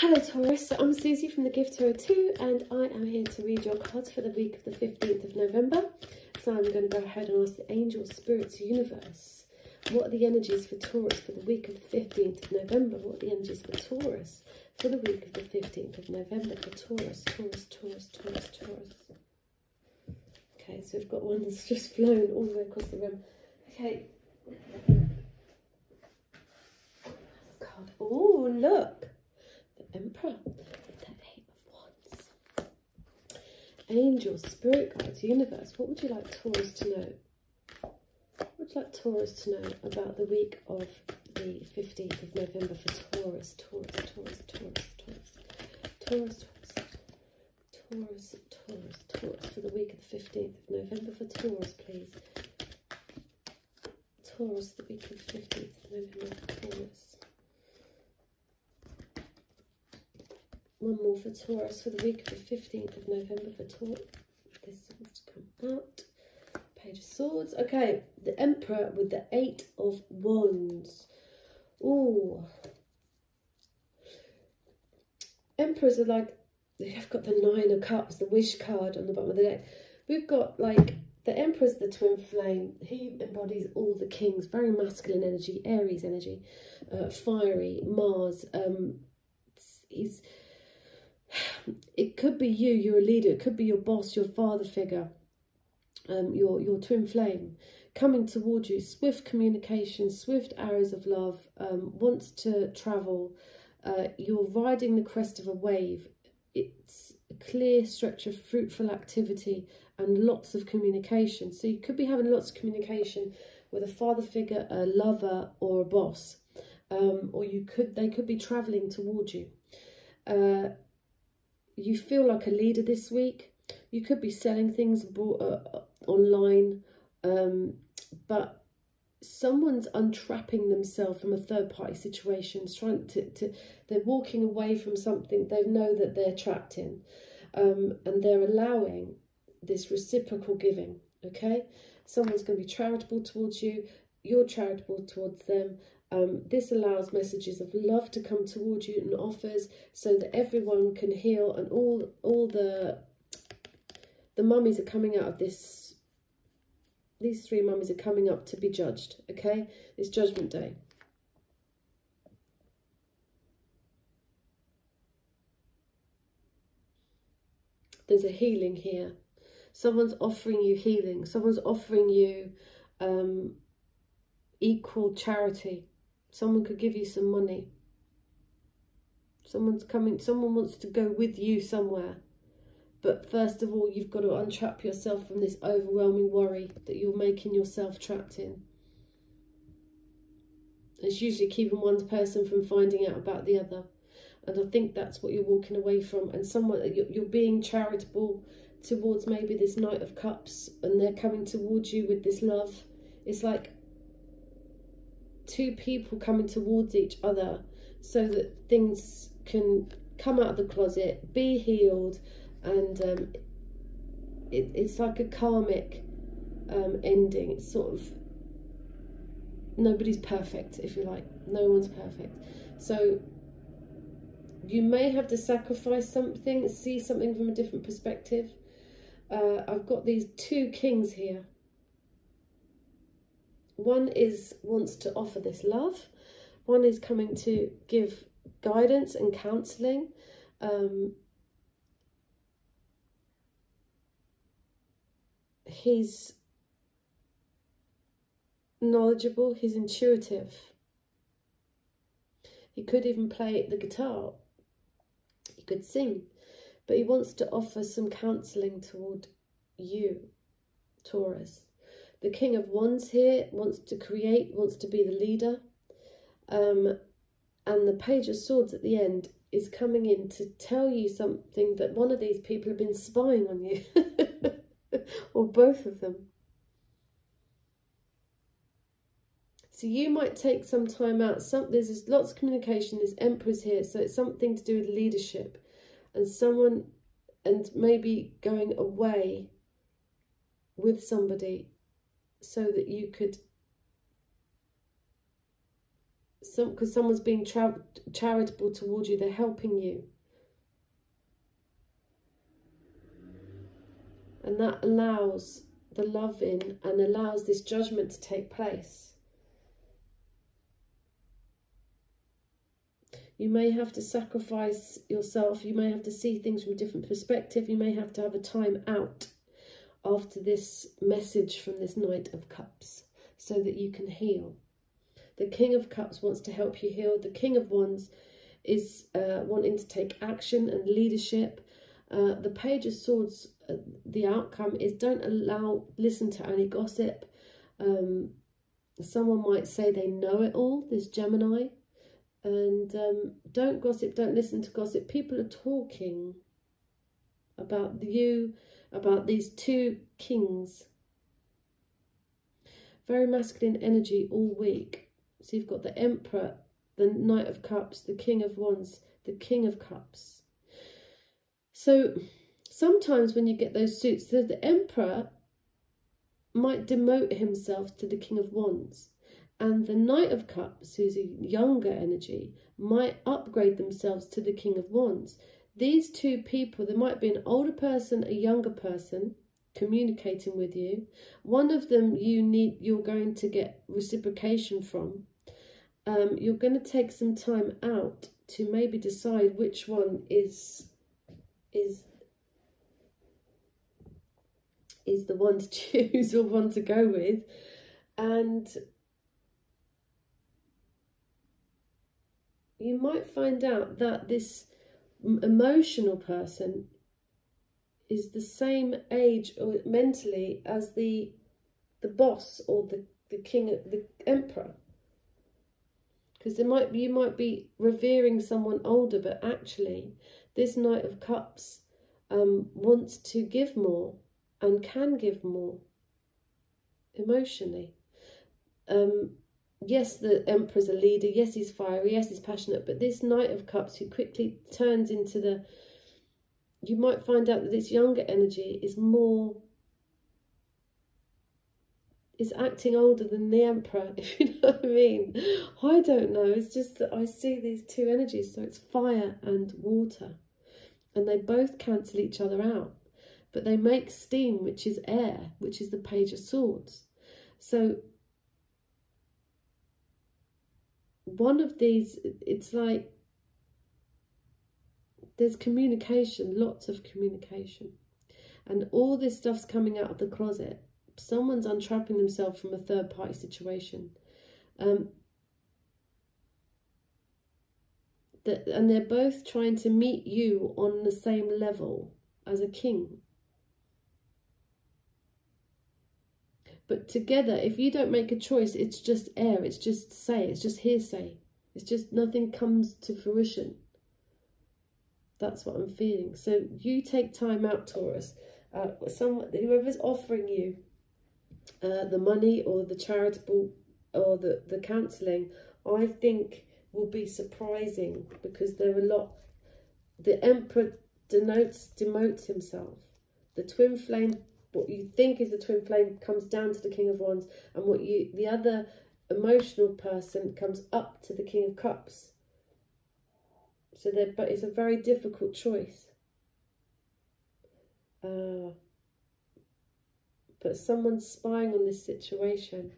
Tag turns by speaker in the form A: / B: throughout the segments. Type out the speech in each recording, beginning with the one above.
A: Hello Taurus, so I'm Suzy from the Gift Tarot 2 and I am here to read your cards for the week of the 15th of November. So I'm going to go ahead and ask the angels, spirits, universe, what are the energies for Taurus for the week of the 15th of November? What are the energies for Taurus for the week of the 15th of November for Taurus, Taurus, Taurus, Taurus, Taurus. Okay, so we've got one that's just flown all the way across the room. Okay. Oh, look Emperor with the Eight of Wands. Angels, Spirit Guides, Universe, what would you like Taurus to know? What would you like Taurus to know about the week of the 15th of November for Taurus, Taurus, Taurus, Taurus, Taurus, Taurus, Taurus, Taurus, Taurus, Taurus, for the week of the 15th of November for Taurus, please. Taurus, the week of the 15th of November for Taurus. One more for Taurus for the week of the 15th of November for Taurus. This one's come out. Page of Swords. Okay, the Emperor with the Eight of Wands. Oh. Emperors are like, they've got the Nine of Cups, the Wish card on the bottom of the deck. We've got like, the Emperor's the twin flame. He embodies all the kings, very masculine energy, Aries energy, uh, fiery, Mars. Um, he's it could be you, you're a leader, it could be your boss, your father figure, um, your, your twin flame coming towards you, swift communication, swift arrows of love, um, wants to travel, uh, you're riding the crest of a wave, it's a clear stretch of fruitful activity and lots of communication. So you could be having lots of communication with a father figure, a lover or a boss. Um, or you could they could be traveling towards you. Uh, you feel like a leader this week. You could be selling things uh, online, um, but someone's untrapping themselves from a third party situation. Trying to, to, they're walking away from something they know that they're trapped in, um, and they're allowing this reciprocal giving. Okay, someone's going to be charitable towards you. You're charitable towards them, um, this allows messages of love to come towards you and offers so that everyone can heal and all all the the mummies are coming out of this these three mummies are coming up to be judged okay? It's judgment day. There's a healing here. Someone's offering you healing. Someone's offering you um, equal charity Someone could give you some money. Someone's coming, someone wants to go with you somewhere. But first of all, you've got to untrap yourself from this overwhelming worry that you're making yourself trapped in. It's usually keeping one person from finding out about the other. And I think that's what you're walking away from. And someone, you're being charitable towards maybe this Knight of Cups and they're coming towards you with this love. It's like two people coming towards each other so that things can come out of the closet, be healed, and um, it, it's like a karmic um, ending. It's sort of nobody's perfect, if you like. No one's perfect. So you may have to sacrifice something, see something from a different perspective. Uh, I've got these two kings here one is wants to offer this love. One is coming to give guidance and counselling. Um, he's knowledgeable, he's intuitive. He could even play the guitar. He could sing. But he wants to offer some counselling toward you, Taurus. The King of Wands here wants to create, wants to be the leader. Um, and the Page of Swords at the end is coming in to tell you something that one of these people have been spying on you. or both of them. So you might take some time out. Some there's lots of communication. There's emperors here, so it's something to do with leadership, and someone, and maybe going away with somebody so that you could some because someone's being charitable towards you they're helping you. And that allows the love in and allows this judgment to take place. You may have to sacrifice yourself you may have to see things from a different perspective you may have to have a time out after this message from this knight of cups so that you can heal the King of Cups wants to help you heal. The King of Wands is uh, wanting to take action and leadership. Uh, the Page of Swords, uh, the outcome is don't allow, listen to any gossip. Um, someone might say they know it all, this Gemini. And um, don't gossip, don't listen to gossip. People are talking about you, about these two kings. Very masculine energy all week. So you've got the Emperor, the Knight of Cups, the King of Wands, the King of Cups. So sometimes when you get those suits, the, the Emperor might demote himself to the King of Wands. And the Knight of Cups, who's a younger energy, might upgrade themselves to the King of Wands. These two people, there might be an older person, a younger person, communicating with you. One of them you need you're going to get reciprocation from. Um, you're going to take some time out to maybe decide which one is is is the one to choose or one to go with and you might find out that this emotional person is the same age or mentally as the the boss or the the king the emperor. Because there might be, you might be revering someone older but actually this knight of cups um, wants to give more and can give more emotionally. Um, yes the emperor's a leader. Yes he's fiery. Yes he's passionate. But this knight of cups who quickly turns into the you might find out that this younger energy is more is acting older than the emperor if you know what i mean. I don't know. It's just that i see these two energies. So it's fire and water. And they both cancel each other out. But they make steam which is air which is the page of swords. So one of these it's like there's communication, lots of communication. And all this stuff's coming out of the closet. Someone's untrapping themselves from a third party situation. Um, that, and they're both trying to meet you on the same level as a king. But together, if you don't make a choice, it's just air, it's just say, it's just hearsay. It's just nothing comes to fruition. That's what I'm feeling. So you take time out, Taurus. Uh, someone, whoever's offering you uh, the money or the charitable or the, the counselling, I think will be surprising because there are a lot. The Emperor denotes, demotes himself. The twin flame, what you think is the twin flame, comes down to the King of Wands, and what you, the other emotional person, comes up to the King of Cups. So there, but it's a very difficult choice. Uh, but someone's spying on this situation.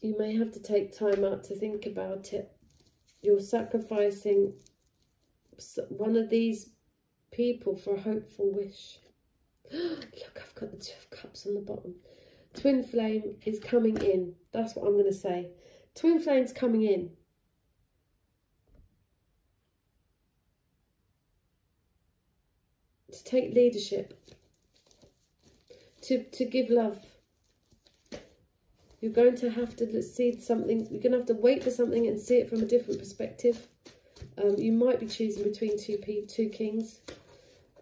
A: You may have to take time out to think about it. You're sacrificing one of these people for a hopeful wish. Look, I've got the Two of Cups on the bottom. Twin Flame is coming in. That's what I'm going to say. Twin Flame's coming in. To take leadership. To, to give love. You're going to have to see something. You're going to have to wait for something and see it from a different perspective. Um, you might be choosing between two, two kings.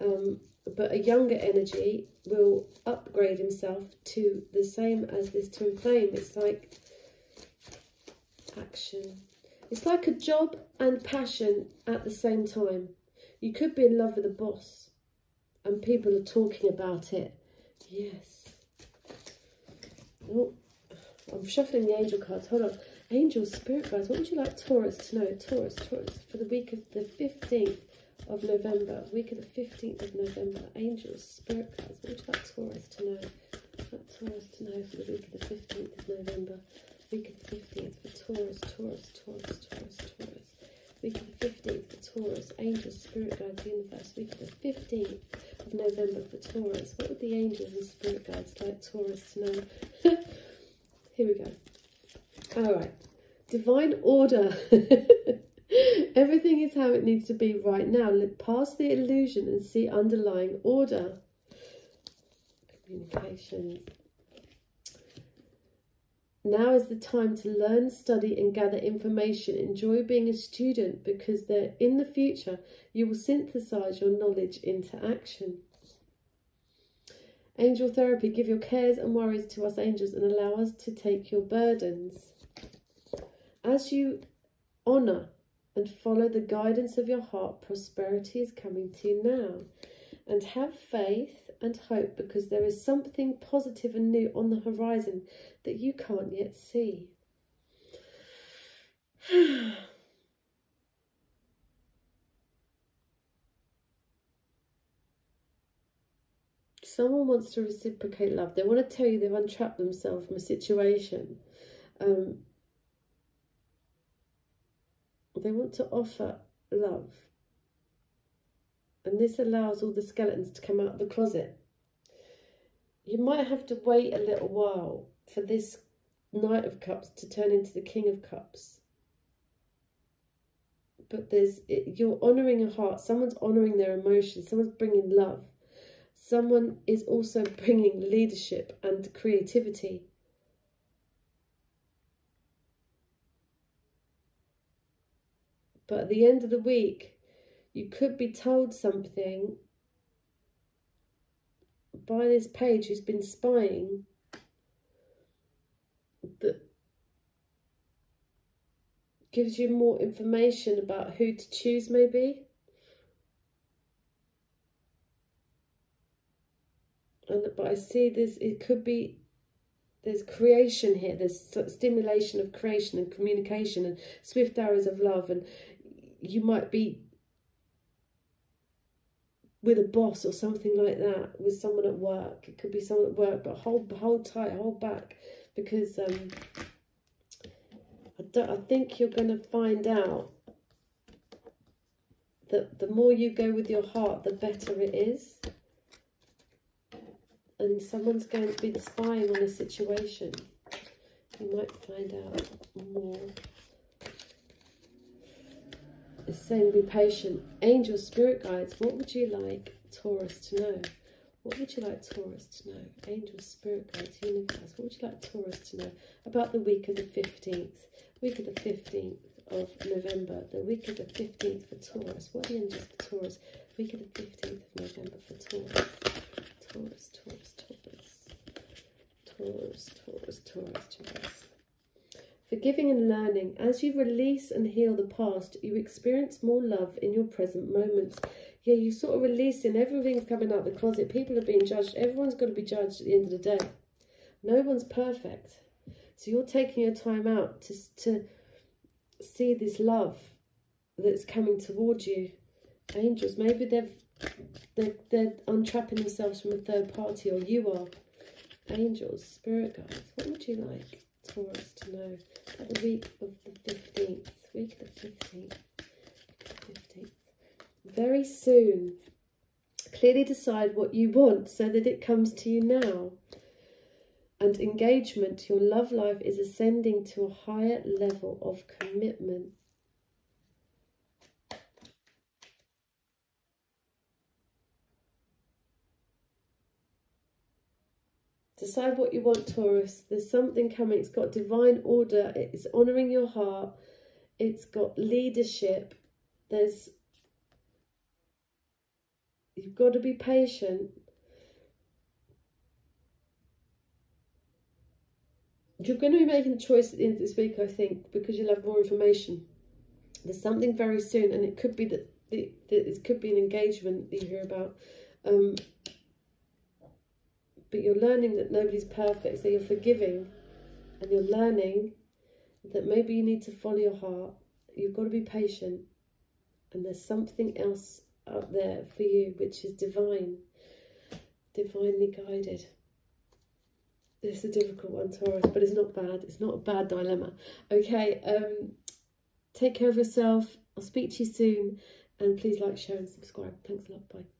A: Um, but a younger energy will upgrade himself to the same as this twin flame. It's like action. It's like a job and passion at the same time. You could be in love with a boss and people are talking about it. Yes. Oh, I'm shuffling the angel cards. Hold on. Angel, spirit guides, what would you like Taurus to know? Taurus, Taurus, for the week of the 15th of November, week of the 15th of November. Angels, spirit guides, what would you like Taurus to know? Like Taurus to know for the week of the 15th of November, week of the 15th for Taurus, Taurus, Taurus, Taurus, Taurus. Week of the 15th for Taurus, angels, spirit guides, universe. Week of the 15th of November for Taurus. What would the angels and spirit guides like Taurus to know? Here we go. All right. Divine order. Everything is how it needs to be right now. Look past the illusion and see underlying order. Communications. Now is the time to learn, study, and gather information. Enjoy being a student because there, in the future you will synthesize your knowledge into action. Angel therapy, give your cares and worries to us angels and allow us to take your burdens. As you honour and follow the guidance of your heart, prosperity is coming to you now. And have faith and hope because there is something positive and new on the horizon that you can't yet see. Someone wants to reciprocate love. They want to tell you they've untrapped themselves from a situation. Um, they want to offer love. And this allows all the skeletons to come out of the closet. You might have to wait a little while for this Knight of Cups to turn into the King of Cups. But there's you're honouring a heart. Someone's honouring their emotions. Someone's bringing love. Someone is also bringing leadership and creativity. But at the end of the week, you could be told something by this page who's been spying that gives you more information about who to choose maybe and but I see this it could be there's creation here there's stimulation of creation and communication and swift arrows of love and you might be with a boss or something like that, with someone at work. It could be someone at work, but hold hold tight, hold back, because um, I don't. I think you're going to find out that the more you go with your heart, the better it is. And someone's going to be spying on a situation. You might find out more. It's saying be patient. Angel, spirit guides, what would you like Taurus to know? What would you like Taurus to know? Angel, spirit guides, universe, what would you like Taurus to know about the week of the 15th? Week of the 15th of November, the week of the 15th for Taurus. What are the angels for Taurus? Week of the 15th of November for Taurus. Taurus, Taurus, Taurus. Taurus, Taurus, Taurus, Taurus. Forgiving and learning. As you release and heal the past, you experience more love in your present moments. Yeah, you sort of releasing everything's coming out the closet. People are being judged. Everyone's got to be judged at the end of the day. No one's perfect. So you're taking your time out to, to see this love that's coming towards you. Angels, maybe they've, they're, they're untrapping themselves from a third party or you are. Angels, spirit guides, what would you like? Taurus to know at the week of the 15th, week of the 15th, 15th. Very soon, clearly decide what you want so that it comes to you now. And engagement, your love life is ascending to a higher level of commitment. Decide what you want, Taurus. There's something coming. It's got divine order. It's honouring your heart. It's got leadership. There's... You've got to be patient. You're going to be making a choice at the end of this week, I think, because you'll have more information. There's something very soon, and it could be that, the, that it could be an engagement that you hear about Um, but you're learning that nobody's perfect, so you're forgiving and you're learning that maybe you need to follow your heart. You've got to be patient, and there's something else out there for you which is divine, divinely guided. It's a difficult one, Taurus, but it's not bad. It's not a bad dilemma. Okay, um, take care of yourself. I'll speak to you soon, and please like, share, and subscribe. Thanks a lot. Bye.